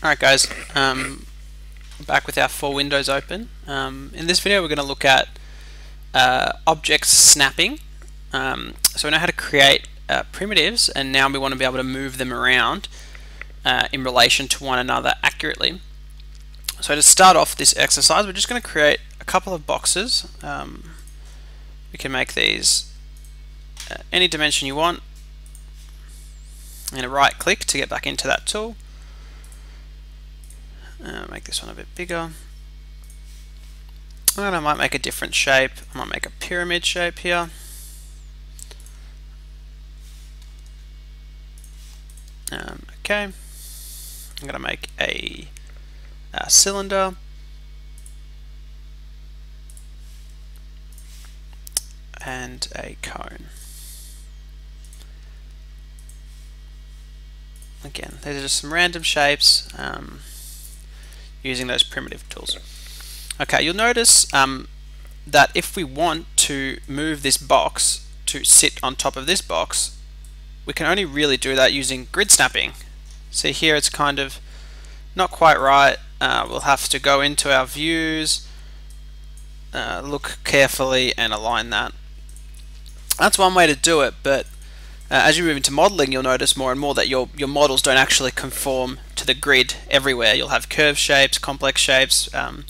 Alright guys, um, back with our four windows open. Um, in this video we're going to look at uh, object snapping. Um, so we know how to create uh, primitives and now we want to be able to move them around uh, in relation to one another accurately. So to start off this exercise we're just going to create a couple of boxes. Um, we can make these uh, any dimension you want and a right click to get back into that tool uh, make this one a bit bigger. And I might make a different shape. I might make a pyramid shape here. Um, okay. I'm going to make a, a cylinder. and a cone. Again, these are just some random shapes. Um, using those primitive tools. Okay, you'll notice um, that if we want to move this box to sit on top of this box, we can only really do that using grid snapping. See here it's kind of not quite right. Uh, we'll have to go into our views, uh, look carefully and align that. That's one way to do it, but uh, as you move into modeling, you'll notice more and more that your, your models don't actually conform to the grid everywhere. You'll have curved shapes, complex shapes, um,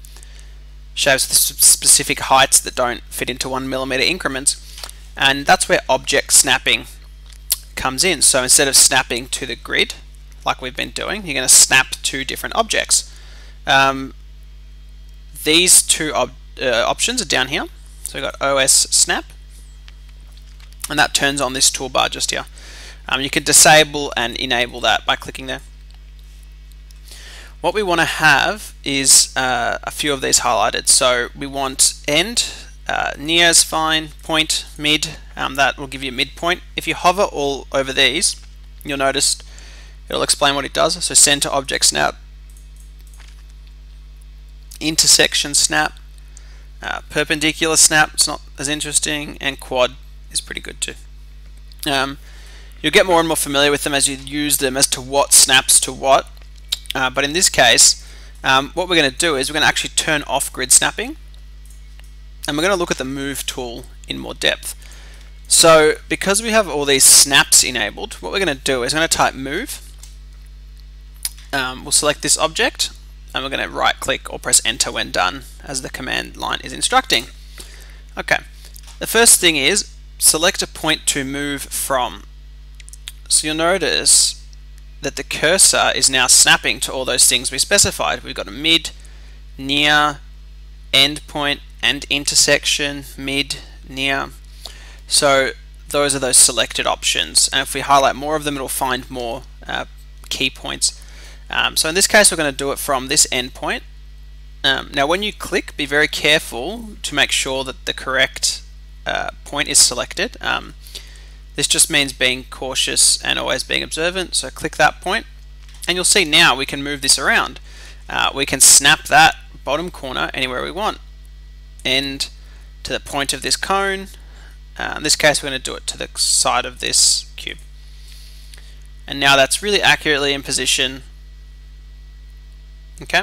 shapes with specific heights that don't fit into one millimeter increments. And that's where object snapping comes in. So instead of snapping to the grid, like we've been doing, you're going to snap to different objects. Um, these two uh, options are down here. So we've got OS snap and that turns on this toolbar just here. Um, you can disable and enable that by clicking there. What we want to have is uh, a few of these highlighted. So we want end, uh, near is fine, point, mid, um, that will give you a midpoint. If you hover all over these, you'll notice it'll explain what it does. So center object snap, intersection snap, uh, perpendicular snap, it's not as interesting, and quad is pretty good too. Um, you'll get more and more familiar with them as you use them as to what snaps to what. Uh, but in this case, um, what we're going to do is we're going to actually turn off grid snapping. And we're going to look at the move tool in more depth. So because we have all these snaps enabled, what we're going to do is we're going to type move. Um, we'll select this object and we're going to right click or press enter when done as the command line is instructing. Okay, the first thing is select a point to move from. So you'll notice that the cursor is now snapping to all those things we specified. We've got a mid, near, endpoint, and intersection, mid, near. So those are those selected options. And if we highlight more of them, it'll find more uh, key points. Um, so in this case, we're going to do it from this endpoint. Um, now, when you click, be very careful to make sure that the correct uh, point is selected. Um, this just means being cautious and always being observant. So click that point and you'll see now we can move this around. Uh, we can snap that bottom corner anywhere we want. End to the point of this cone. Uh, in this case we're going to do it to the side of this cube. And now that's really accurately in position. Okay.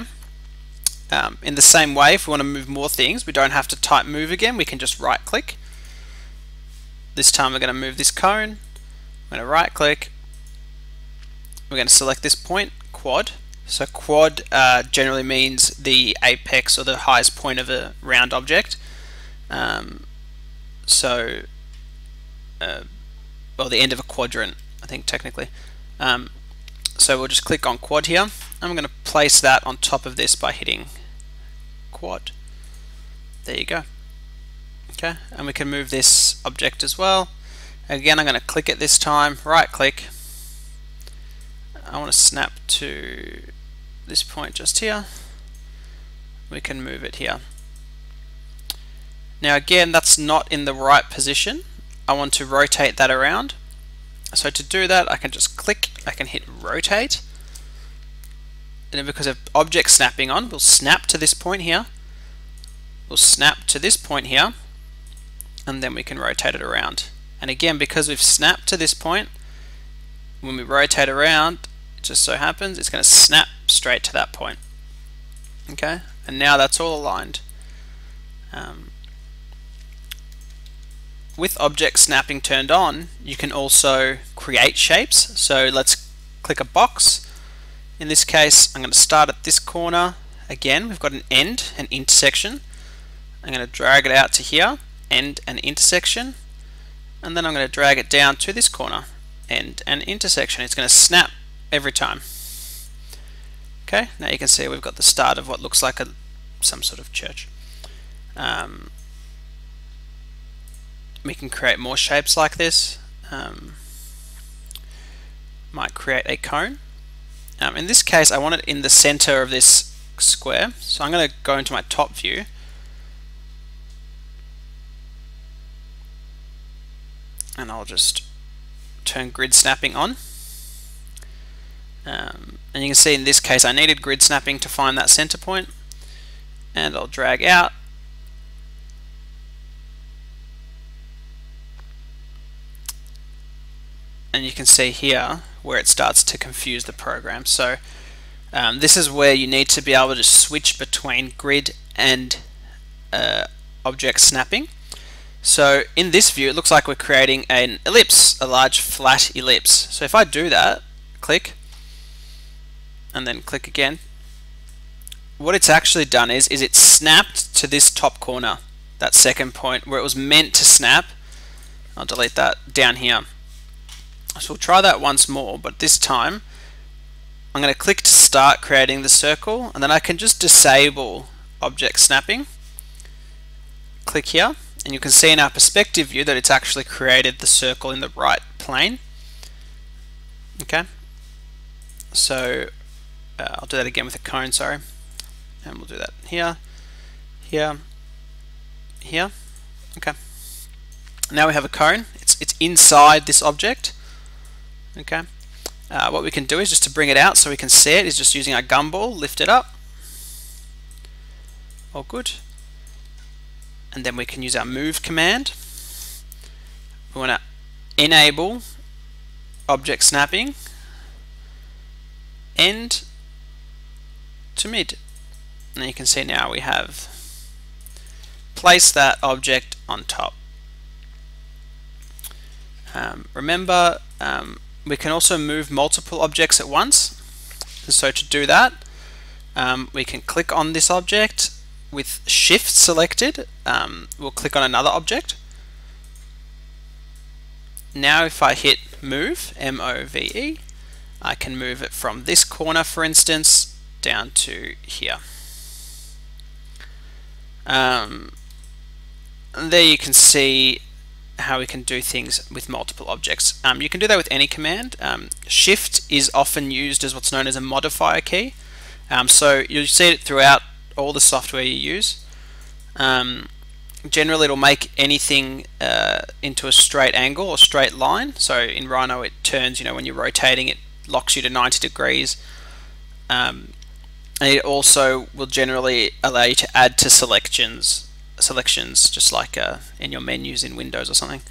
Um, in the same way, if we want to move more things, we don't have to type move again. We can just right click this time we're going to move this cone. I'm going to right click. We're going to select this point, quad. So quad uh, generally means the apex or the highest point of a round object. Um, so, uh, well, the end of a quadrant, I think technically. Um, so we'll just click on quad here. I'm going to place that on top of this by hitting quad. There you go. And we can move this object as well. Again, I'm going to click it this time, right click. I want to snap to this point just here. We can move it here. Now again, that's not in the right position. I want to rotate that around. So to do that, I can just click, I can hit rotate. And then because of object snapping on, we'll snap to this point here. We'll snap to this point here and then we can rotate it around. And again, because we've snapped to this point, when we rotate around, it just so happens it's going to snap straight to that point. Okay, and now that's all aligned. Um, with object snapping turned on, you can also create shapes. So let's click a box. In this case, I'm going to start at this corner. Again, we've got an end, an intersection. I'm going to drag it out to here, end and intersection. And then I'm going to drag it down to this corner, end and intersection. It's going to snap every time. Okay, now you can see we've got the start of what looks like a some sort of church. Um, we can create more shapes like this. Um, might create a cone. Um, in this case, I want it in the center of this square. So I'm going to go into my top view. And I'll just turn grid snapping on. Um, and you can see in this case I needed grid snapping to find that center point. And I'll drag out and you can see here where it starts to confuse the program. So um, this is where you need to be able to switch between grid and uh, object snapping. So in this view it looks like we're creating an ellipse, a large flat ellipse. So if I do that, click, and then click again, what it's actually done is, is it snapped to this top corner, that second point where it was meant to snap. I'll delete that down here. So we'll try that once more, but this time I'm going to click to start creating the circle and then I can just disable object snapping. Click here and you can see in our perspective view that it's actually created the circle in the right plane. Okay, so uh, I'll do that again with a cone, sorry. And we'll do that here, here, here. Okay. Now we have a cone. It's, it's inside this object okay uh, what we can do is just to bring it out so we can see it is just using our gumball lift it up all good and then we can use our move command. We want to enable object snapping end to mid and you can see now we have placed that object on top. Um, remember um, we can also move multiple objects at once. So to do that, um, we can click on this object with shift selected. Um, we'll click on another object. Now if I hit move, M-O-V-E, I can move it from this corner, for instance, down to here. Um, there you can see how we can do things with multiple objects. Um, you can do that with any command. Um, shift is often used as what's known as a modifier key. Um, so you'll see it throughout all the software you use. Um, generally it'll make anything uh, into a straight angle or straight line. So in Rhino it turns, you know, when you're rotating it locks you to 90 degrees. Um, and it also will generally allow you to add to selections selections just like uh, in your menus in Windows or something.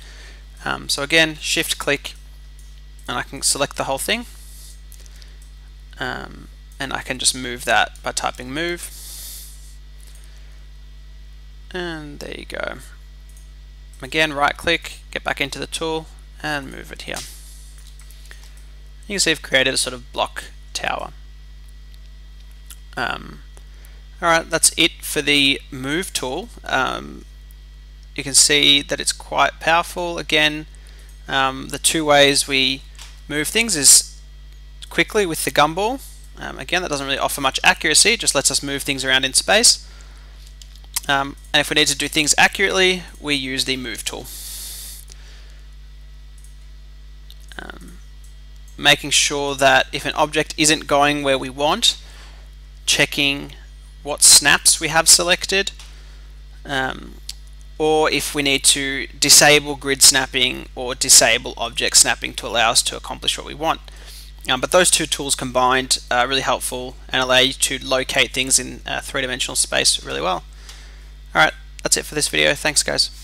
Um, so again, shift click and I can select the whole thing um, and I can just move that by typing move and there you go. Again, right click, get back into the tool and move it here. You can see I've created a sort of block tower. Um, Alright, that's it for the move tool. Um, you can see that it's quite powerful. Again, um, the two ways we move things is quickly with the gumball. Um, again, that doesn't really offer much accuracy, it just lets us move things around in space. Um, and if we need to do things accurately, we use the move tool. Um, making sure that if an object isn't going where we want, checking what snaps we have selected um, or if we need to disable grid snapping or disable object snapping to allow us to accomplish what we want. Um, but those two tools combined are really helpful and allow you to locate things in three-dimensional space really well. Alright, that's it for this video. Thanks guys.